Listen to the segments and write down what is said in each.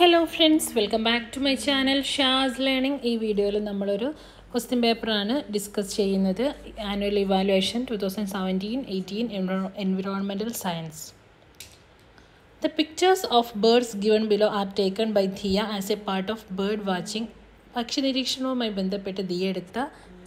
Hello friends welcome back to my channel Shaz learning ഈ വീഡിയോയിൽ നമ്മളൊരു ക്വസ്റ്റ്യൻ പേപ്പറാണ് ഡിസ്കസ് ചെയ്യുന്നത്. Annual evaluation two thousand seventeen eighteen environmental science the pictures of birds given below are taken by Dhiya as a part of bird watching പക്ഷി നിരീക്ഷണവുമായി ബന്ധപ്പെട്ട് ദിയ എടുത്ത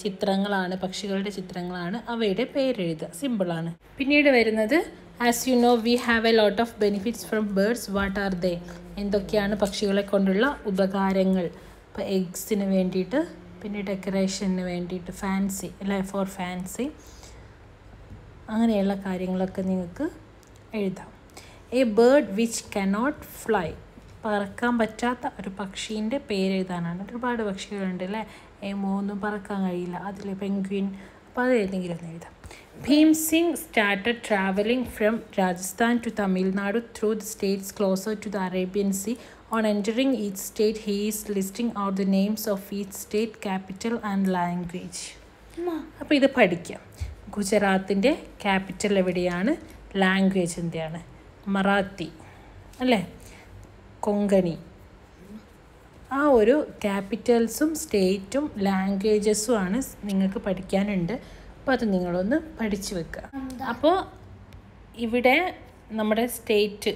ചിത്രങ്ങളാണ് പക്ഷികളുടെ ചിത്രങ്ങളാണ് അവയുടെ പേരെഴുതുക. സിമ്പിളാണ് പിന്നീട് വരുന്നത് as you know we have a lot of benefits from birds what are they എന്തൊക്കെയാണ് പക്ഷികളെ കൊണ്ടുള്ള ഉപകാരങ്ങൾ? ഇപ്പോൾ എഗ്സിന് വേണ്ടിയിട്ട് പിന്നെ ഡെക്കറേഷന് വേണ്ടിയിട്ട് ഫാൻസി അല്ലെ? ഫോർ ഫാൻസി അങ്ങനെയുള്ള കാര്യങ്ങളൊക്കെ നിങ്ങൾക്ക് എഴുതാം. A bird which cannot fly പറക്കാൻ പറ്റാത്ത ഒരു പക്ഷീന്റെ പേര് എഴുതാനാണ്. ഒരുപാട് പക്ഷികളുണ്ട് അല്ലേ? മൂന്നും പറക്കാൻ കഴിയില്ല. അതിൽ പെൻഗ്വിൻ അപ്പോൾ അത് ഏതെങ്കിലും ഒന്ന് എഴുതാം. Bhim Singh started travelling from Rajasthan to Tamil Nadu through the states closer to the Arabian sea on entering each state he is listing out the names of each state capital and language അപ്പോൾ ഇത് പഠിക്കാം. ഗുജറാത്തിന്റെ capital എവിടെയാണ്? Language എന്തെയാണ് മറാത്തി അല്ലേ? കൊങ്കണി. ആ ഒരു ക്യാപിറ്റൽസും സ്റ്റേറ്റും ലാംഗ്വേജസും ആണ് നിങ്ങൾക്ക് പഠിക്കാനുണ്ട്. അപ്പോൾ അത് നിങ്ങളൊന്ന് പഠിച്ചു വെക്കുക അപ്പോൾ ഇവിടെ നമ്മുടെ സ്റ്റേറ്റ്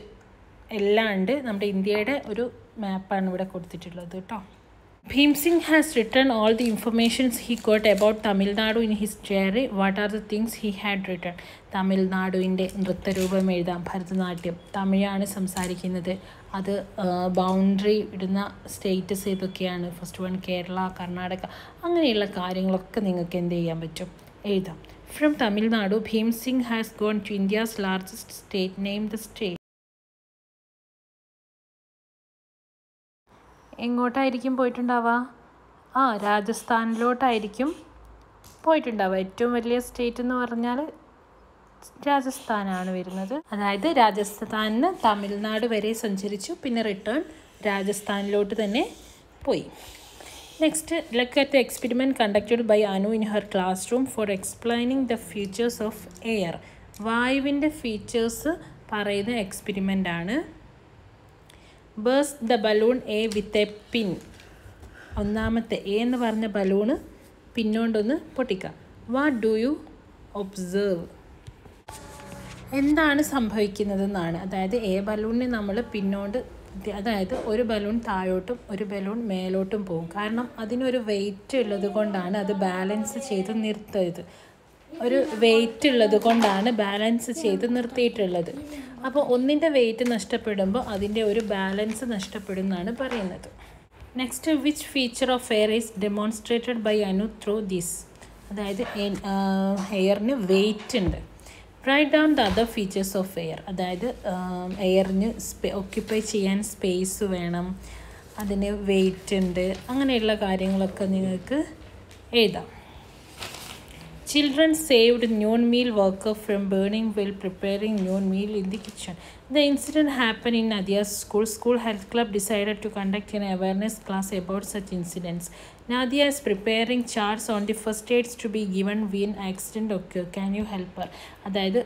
എല്ലാണ്ട് നമ്മുടെ ഇന്ത്യയുടെ ഒരു മാപ്പാണ് ഇവിടെ കൊടുത്തിട്ടുള്ളത് കേട്ടോ. Bhim Singh has written all the informations he got about Tamil Nadu in his journey what are the things he had written തമിഴ്നാടുവിന്റെ നൃത്തരൂപം എഴുതാം ഭരതനാട്യം തമിഴാണ് സംസാരിക്കുന്നത്. അത് ബൗണ്ടറി ഇടുന്ന സ്റ്റേറ്റസ് ഏതൊക്കെയാണ്? ഫസ്റ്റ് വൺ കേരള കർണാടക അങ്ങനെയുള്ള കാര്യങ്ങളൊക്കെ നിങ്ങൾക്ക് എന്ത് ചെയ്യാൻ പറ്റും? എഴുതാം. From Tamil Nadu Bhim Singh has gone to India's largest state name the state എങ്ങോട്ടായിരിക്കും പോയിട്ടുണ്ടാവുക? ആ രാജസ്ഥാനിലോട്ടായിരിക്കും പോയിട്ടുണ്ടാവുക. ഏറ്റവും വലിയ സ്റ്റേറ്റ് എന്ന് പറഞ്ഞാൽ രാജസ്ഥാനാണ് വരുന്നത്. അതായത് രാജസ്ഥാനിന് തമിഴ്നാട് വരെ സഞ്ചരിച്ചു. പിന്നെ റിട്ടേൺ രാജസ്ഥാനിലോട്ട് തന്നെ പോയി. Next at the experiment conducted by Anu in her classroom for explaining the features of air വായുവിന്റെ ഫീച്ചേഴ്സ് പറയുന്ന എക്സ്പെരിമെന്റ് ആണ്. Burst the balloon a with a pin ഒന്നാമത്തെ എ എന്ന് പറഞ്ഞ ബലൂണ് പിന്നോണ്ടൊന്ന് പൊട്ടിക്കുക വാട്ട് ഡു യു ഒബ്സേർവ് എന്താണ് സംഭവിക്കുന്നതെന്നാണ്. അതായത് A ബലൂണിനെ നമ്മൾ പിന്നോട്ട് അതായത് ഒരു ബലൂൺ താഴോട്ടും ഒരു ബലൂൺ മേലോട്ടും പോകും. കാരണം അതിനൊരു വെയിറ്റ് ഉള്ളത് കൊണ്ടാണ് അത് ബാലൻസ് ചെയ്ത് നിർത്തിയത്. ഒരു വെയിറ്റ് ഉള്ളത് കൊണ്ടാണ് ബാലൻസ് ചെയ്ത് നിർത്തിയിട്ടുള്ളത്. അപ്പോൾ ഒന്നിന്റെ വെയിറ്റ് നഷ്ടപ്പെടുമ്പോൾ അതിന്റെ ഒരു ബാലൻസ് നഷ്ടപ്പെടുന്നതാണ് പറയുന്നത്. Next which feature of air is demonstrated by Anu through this അതായത് എയറിന് വെയിറ്റ് ഉണ്ട്. Write down the other features of air അതായത് എയറിന് സ്പേ ഓക്യുപ്പൈ ചെയ്യാൻ സ്പേസ് വേണം. അതിന് വെയിറ്റ് ഉണ്ട്. അങ്ങനെയുള്ള കാര്യങ്ങളൊക്കെ നിങ്ങൾക്ക് എഴുതാം. Children saved noon meal worker from burning while preparing noon meal in the kitchen. The incident happened in Nadia's school. School Health Club decided to conduct an awareness class about such incidents. Nadia is preparing charts on the first aids to be given when accident occur. Can you help her? അതായത്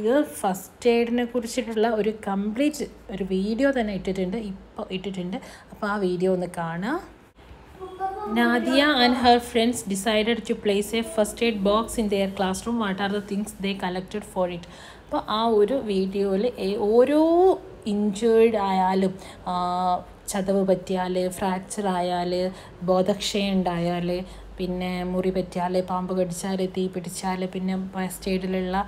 ഇത് first എയ്ഡിനെ കുറിച്ചിട്ടുള്ള ഒരു complete ഒരു video തന്നെ ഇട്ടിട്ടുണ്ട് ഇപ്പോൾ ഇട്ടിട്ടുണ്ട് അപ്പോൾ ആ വീഡിയോ ഒന്ന് കാണുക Nadia and her friends decided to place a first aid box in their classroom. What are the things they collected for it? അപ്പോൾ ആ ഒരു വീഡിയോയിൽ ഓരോ ഇഞ്ചേർഡ് ആയാലും ചതവ് പറ്റിയാൽ ഫ്രാക്ചർ ആയാൽ ബോധക്ഷയം ഉണ്ടായാൽ പിന്നെ മുറി പറ്റിയാൽ പാമ്പ് കടിച്ചാൽ തീ പിടിച്ചാൽ പിന്നെ ഫസ്റ്റ് എയ്ഡിലുള്ള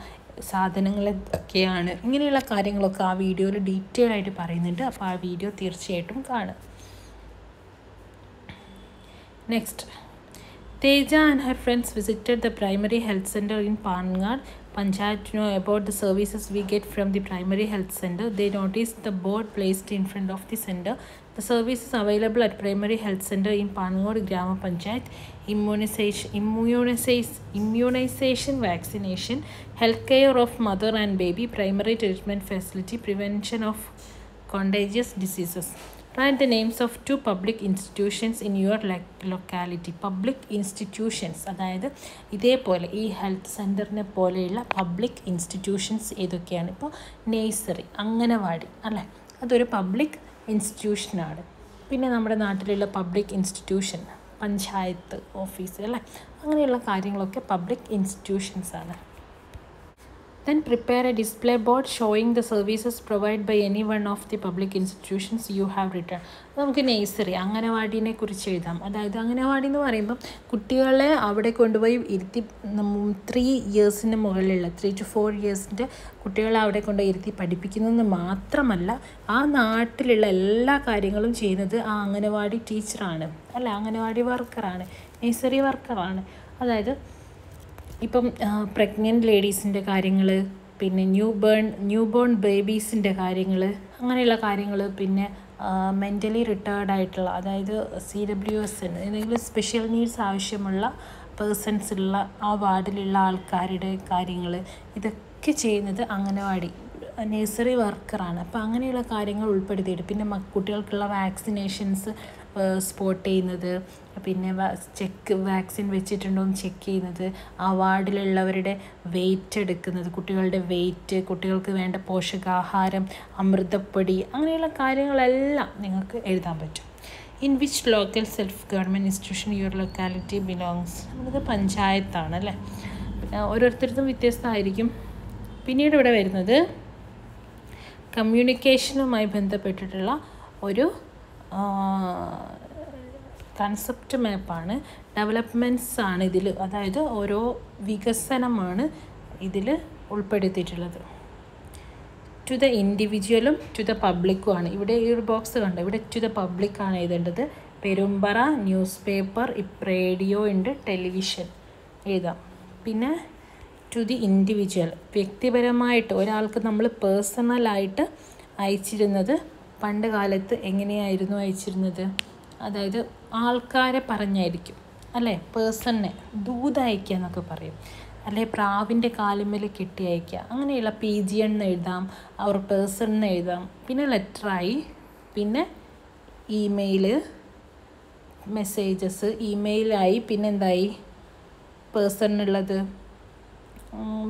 സാധനങ്ങളൊക്കെയാണ് ഇങ്ങനെയുള്ള കാര്യങ്ങളൊക്കെ ആ വീഡിയോയിൽ ഡീറ്റെയിൽ ആയിട്ട് പറയുന്നുണ്ട് അപ്പോൾ ആ വീഡിയോ തീർച്ചയായിട്ടും കാണുക Next, Teja and her friends visited the primary health center in Pangar, Panchayat to know about the services we get from the primary health center. They noticed the board placed in front of the center. The services available at primary health center in Pangar Grama Panchayat, immunization, immunization, immunization, vaccination, health care of mother and baby, primary treatment facility, prevention of contagious diseases. Write the names of two public institutions in your locality. Public institutions അതായത് ഇതേപോലെ ഈ health സെന്ററിനെ പോലെയുള്ള public institutions ഏതൊക്കെയാണ്? ഇപ്പോൾ nursery anganwadi അല്ലേ? അതൊരു public ഇൻസ്റ്റിറ്റ്യൂഷനാണ് പിന്നെ നമ്മുടെ നാട്ടിലുള്ള പബ്ലിക് ഇൻസ്റ്റിറ്റ്യൂഷൻ പഞ്ചായത്ത് ഓഫീസ് അല്ലേ? അങ്ങനെയുള്ള കാര്യങ്ങളൊക്കെ പബ്ലിക് ഇൻസ്റ്റിറ്റ്യൂഷൻസാണ് Then prepare a display board showing the services provided by any one of the public institutions you have written. നമുക്ക് നേഴ്സറി അംഗനവാടിനെ കുറിച്ച് എഴുതാം. അതായത് അംഗനവാടി എന്ന് പറയുമ്പം കുട്ടികളെ അവിടെ കൊണ്ടുപോയി ഇരുത്തി ത്രീ ഇയേഴ്സിന് മുകളിലുള്ള ത്രീ ടു ഫോർ ഇയേഴ്സിന്റെ കുട്ടികളെ അവിടെ കൊണ്ടുപോയി ഇരുത്തി പഠിപ്പിക്കുന്നതെന്ന് മാത്രമല്ല ആ നാട്ടിലുള്ള എല്ലാ കാര്യങ്ങളും ചെയ്യുന്നത് ആ അംഗനവാടി ടീച്ചറാണ് അല്ല അംഗനവാടി വർക്കറാണ് നേഴ്സറി വർക്കറാണ് അതായത് ഇപ്പം പ്രഗ്നന്റ് ലേഡീസിന്റെ കാര്യങ്ങൾ പിന്നെ ന്യൂ ബേൺ ന്യൂ ബോൺ ബേബീസിന്റെ കാര്യങ്ങൾ അങ്ങനെയുള്ള കാര്യങ്ങൾ പിന്നെ മെന്റലി റിട്ടയർഡ് ആയിട്ടുള്ള അതായത് സി ഡബ്ല്യു എസ് എന്തെങ്കിലും സ്പെഷ്യൽ നീഡ്സ് ആവശ്യമുള്ള പേഴ്സൺസ് ഉള്ള ആ വാർഡിലുള്ള ആൾക്കാരുടെ കാര്യങ്ങൾ ഇതൊക്കെ ചെയ്യുന്നത് അംഗനവാടി നേഴ്സറി വർക്കറാണ് അപ്പോൾ അങ്ങനെയുള്ള കാര്യങ്ങൾ ഉൾപ്പെടുത്തിയിട്ട് പിന്നെ കുട്ടികൾക്കുള്ള വാക്സിനേഷൻസ് സ്പോട്ട് ചെയ്യുന്നത് പിന്നെ ചെക്ക് വാക്സിൻ വെച്ചിട്ടുണ്ടോ എന്ന് ചെക്ക് ചെയ്യുന്നത് ആ വാർഡിലുള്ളവരുടെ വെയിറ്റ് എടുക്കുന്നത് കുട്ടികളുടെ വെയിറ്റ് കുട്ടികൾക്ക് വേണ്ട പോഷകാഹാരം അമൃതപ്പൊടി അങ്ങനെയുള്ള കാര്യങ്ങളെല്ലാം നിങ്ങൾക്ക് എഴുതാൻ പറ്റും. In which local self government institution your locality belongs നമുക്ക് പഞ്ചായത്താണ് അല്ലേ? ഓരോരുത്തർക്കും വ്യത്യസ്തമായിരിക്കും. പിന്നീട് ഇവിടെ വരുന്നത് കമ്മ്യൂണിക്കേഷനുമായി ബന്ധപ്പെട്ടിട്ടുള്ള ഒരു കൺസെപ്റ്റ് മാപ്പാണ് ഡെവലപ്മെന്റ്സ് ആണ്. ഇതിൽ അതായത് ഓരോ വികസനമാണ് ഇതിൽ ഉൾപ്പെടുത്തിയിട്ടുള്ളത്. ടു ദ ഇൻഡിവിജ്വലും ടു ദ പബ്ലിക്കും ആണ് ഇവിടെ ഈ ഒരു ബോക്സ് കണ്ടോ? ഇവിടെ ടു ദ പബ്ലിക്കാണ് എഴുതേണ്ടത്. പെരുമ്പറ ന്യൂസ് പേപ്പർ റേഡിയോ ഉണ്ട് ടെലിവിഷൻ എഴുതാം. പിന്നെ ടു ദി ഇൻഡിവിജ്വൽ വ്യക്തിപരമായിട്ട് ഒരാൾക്ക് നമ്മൾ പേഴ്സണലായിട്ട് അയച്ചിരുന്നത് പണ്ട് കാലത്ത് എങ്ങനെയായിരുന്നു അയച്ചിരുന്നത്? അതായത് ആൾക്കാരെ പറഞ്ഞായിരിക്കും. അല്ലേ? പേഴ്സണിനെ ദൂത് അയക്കുക എന്നൊക്കെ പറയും. അല്ലെ? പ്രാവിന്റെ കാലുമ്മൽ കെട്ടി അയക്കുക അങ്ങനെയുള്ള പി ജി എന്ന് എഴുതാം. അവർ പേഴ്സൺ എന്ന് എഴുതാം. പിന്നെ ലെറ്ററായി പിന്നെ ഇമെയിൽ മെസ്സേജസ് ഇമെയിലായി പിന്നെന്തായി പേഴ്സണിനുള്ളത്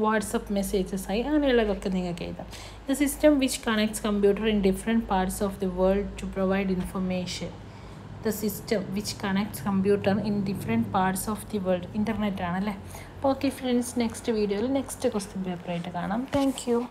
വാട്സപ്പ് മെസ്സേജസ് ആയി അങ്ങനെയുള്ളതൊക്കെ നിങ്ങൾക്ക് എഴുതാം. The system which connects computer in different parts of the world to provide information the system which connects computer in different parts of the world internet ആണല്ലേ? അപ്പോൾ ഓക്കെ ഫ്രണ്ട്സ് നെക്സ്റ്റ് വീഡിയോയിൽ next question പേപ്പറായിട്ട് കാണാം. Thank